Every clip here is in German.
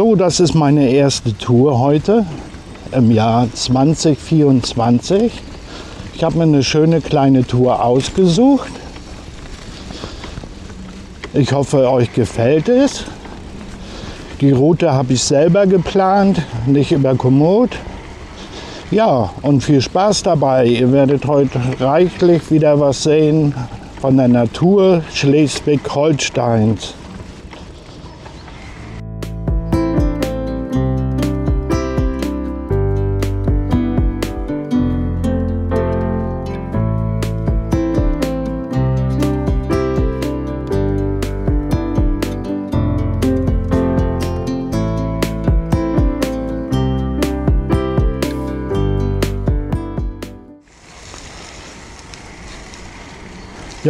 So, das ist meine erste Tour heute im Jahr 2024. Ich habe mir eine schöne kleine Tour ausgesucht. Ich hoffe, euch gefällt es. Die Route habe ich selber geplant, nicht über Komoot. Ja, und viel Spaß dabei. Ihr werdet heute reichlich wieder was sehen von der Natur Schleswig-Holsteins.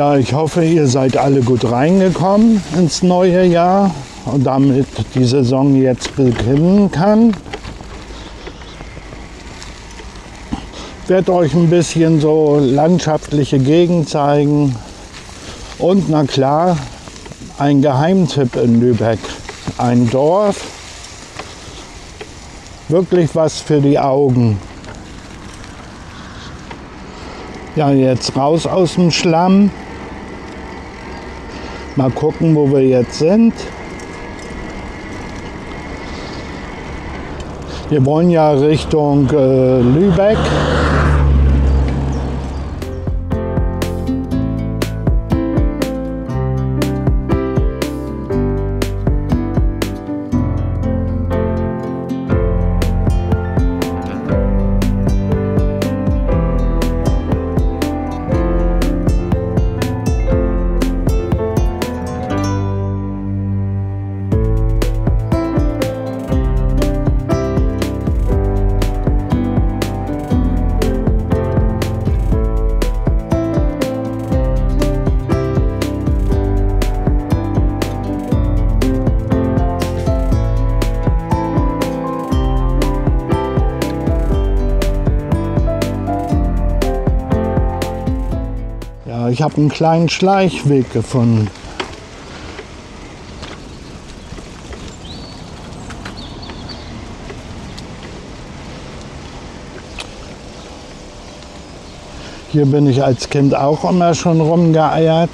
Ja, ich hoffe, ihr seid alle gut reingekommen ins neue Jahr und damit die Saison jetzt beginnen kann. Ich werde euch ein bisschen so landschaftliche Gegend zeigen und na klar, ein Geheimtipp in Lübeck. Ein Dorf, wirklich was für die Augen. Ja, jetzt raus aus dem Schlamm. Mal gucken, wo wir jetzt sind. Wir wollen ja Richtung äh, Lübeck. Ich habe einen kleinen Schleichweg gefunden. Hier bin ich als Kind auch immer schon rumgeeiert.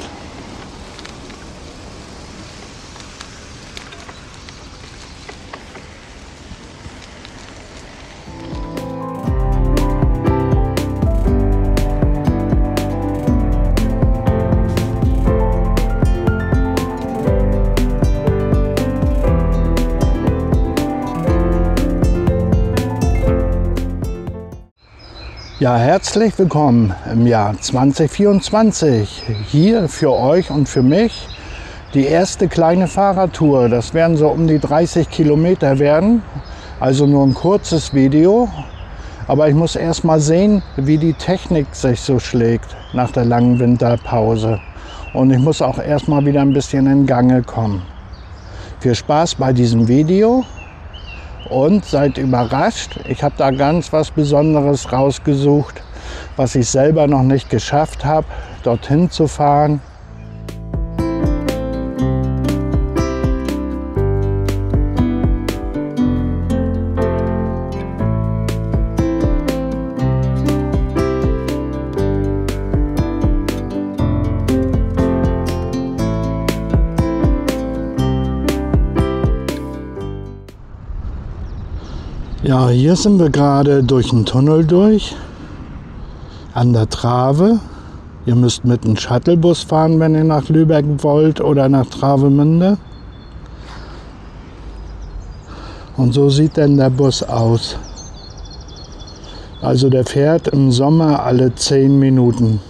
Ja, herzlich willkommen im Jahr 2024. Hier für euch und für mich die erste kleine Fahrradtour. Das werden so um die 30 Kilometer werden. Also nur ein kurzes Video. Aber ich muss erst mal sehen, wie die Technik sich so schlägt nach der langen Winterpause. Und ich muss auch erst mal wieder ein bisschen in Gange kommen. Viel Spaß bei diesem Video und seid überrascht. Ich habe da ganz was Besonderes rausgesucht, was ich selber noch nicht geschafft habe, dorthin zu fahren. Ja, hier sind wir gerade durch einen Tunnel durch, an der Trave. Ihr müsst mit einem Shuttlebus fahren, wenn ihr nach Lübeck wollt oder nach Travemünde. Und so sieht denn der Bus aus. Also der fährt im Sommer alle 10 Minuten.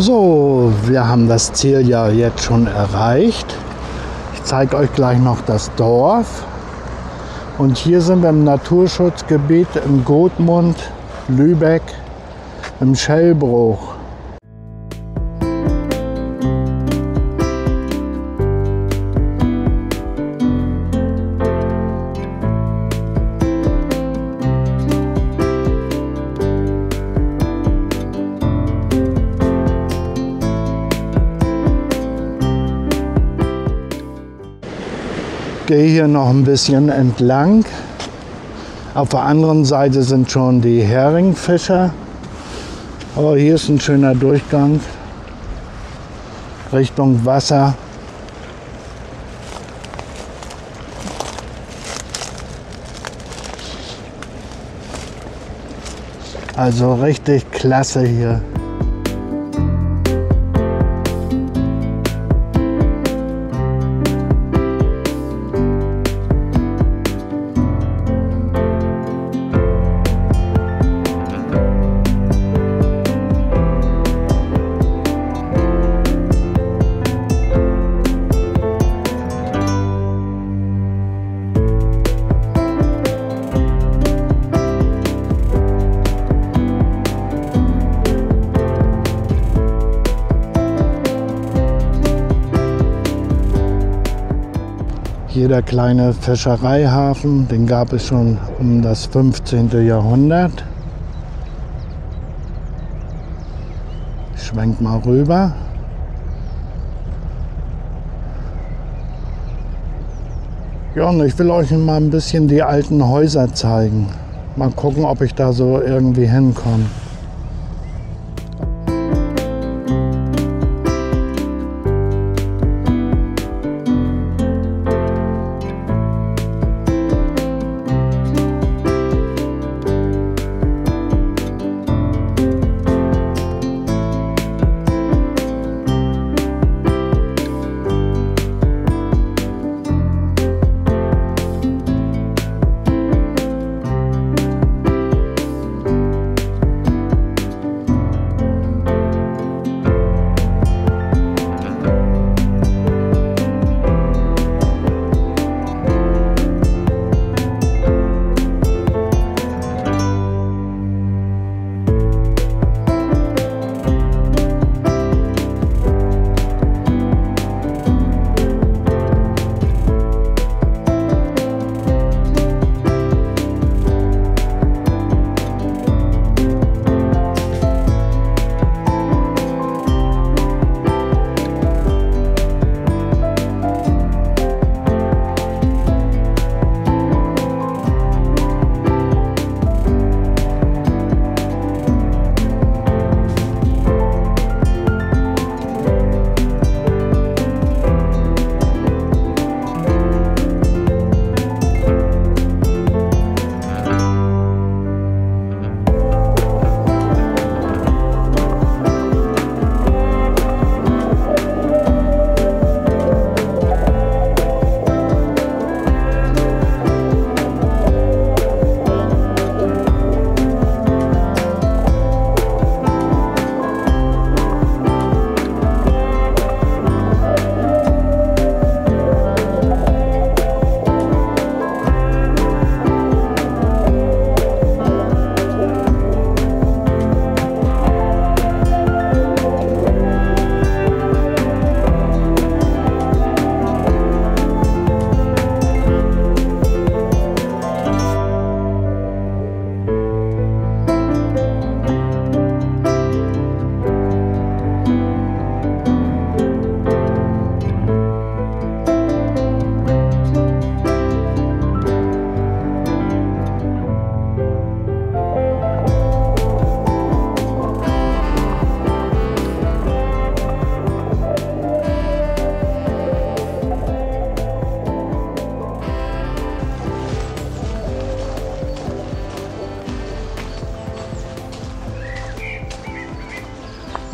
So, wir haben das Ziel ja jetzt schon erreicht. Ich zeige euch gleich noch das Dorf. Und hier sind wir im Naturschutzgebiet im Gotmund, Lübeck, im Schellbruch. Gehe hier noch ein bisschen entlang. Auf der anderen Seite sind schon die Heringfischer. Aber hier ist ein schöner Durchgang Richtung Wasser. Also richtig klasse hier. Hier der kleine Fischereihafen, den gab es schon um das 15. Jahrhundert. Ich schwenk mal rüber. Ja, und ich will euch mal ein bisschen die alten Häuser zeigen. Mal gucken, ob ich da so irgendwie hinkomme.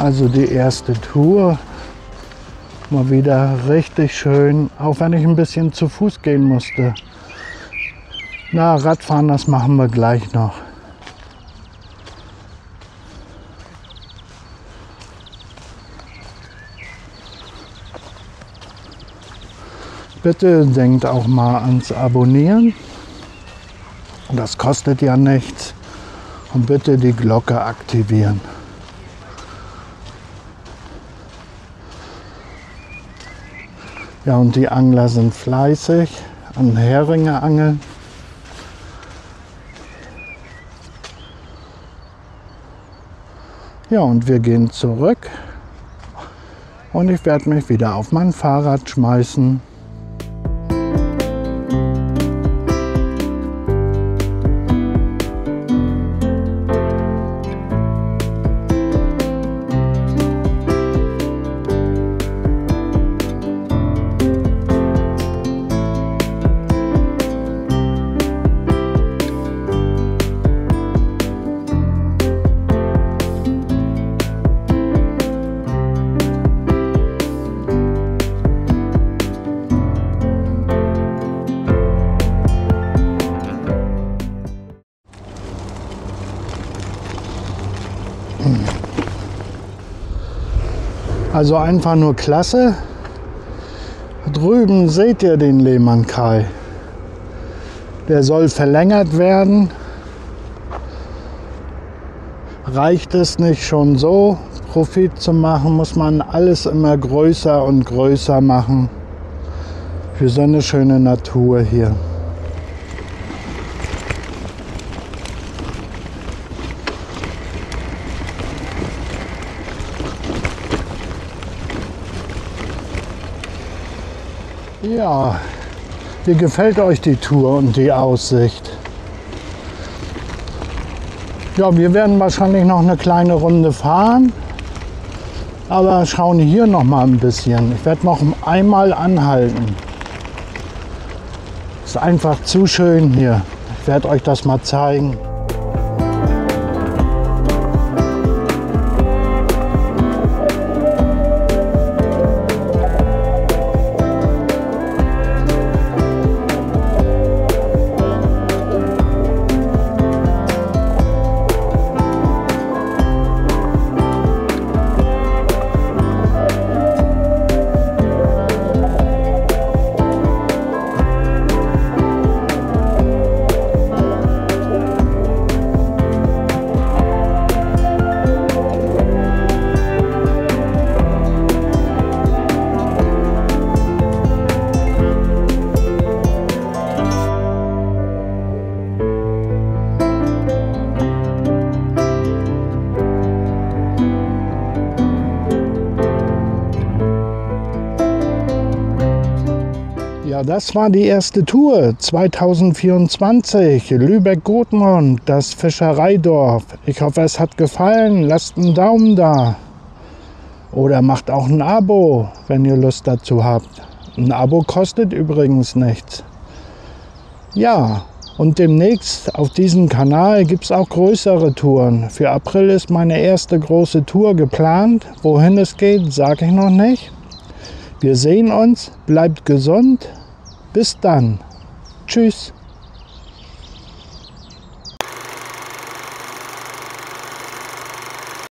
Also die erste Tour. Mal wieder richtig schön, auch wenn ich ein bisschen zu Fuß gehen musste. Na, Radfahren, das machen wir gleich noch. Bitte denkt auch mal ans Abonnieren. Das kostet ja nichts. Und bitte die Glocke aktivieren. Ja, und die Angler sind fleißig an Heringe angeln. Ja, und wir gehen zurück und ich werde mich wieder auf mein Fahrrad schmeißen. Also einfach nur klasse. Drüben seht ihr den Lehmann Kai. Der soll verlängert werden. Reicht es nicht schon so, Profit zu machen, muss man alles immer größer und größer machen. Für so eine schöne Natur hier. Ja, wie gefällt euch die Tour und die Aussicht? Ja, wir werden wahrscheinlich noch eine kleine Runde fahren, aber schauen hier noch mal ein bisschen. Ich werde noch einmal anhalten. Ist einfach zu schön hier. Ich werde euch das mal zeigen. Das war die erste Tour 2024. Lübeck-Gotmund, das Fischereidorf. Ich hoffe, es hat gefallen. Lasst einen Daumen da. Oder macht auch ein Abo, wenn ihr Lust dazu habt. Ein Abo kostet übrigens nichts. Ja, und demnächst auf diesem Kanal gibt es auch größere Touren. Für April ist meine erste große Tour geplant. Wohin es geht, sage ich noch nicht. Wir sehen uns, bleibt gesund. Bis dann. Tschüss.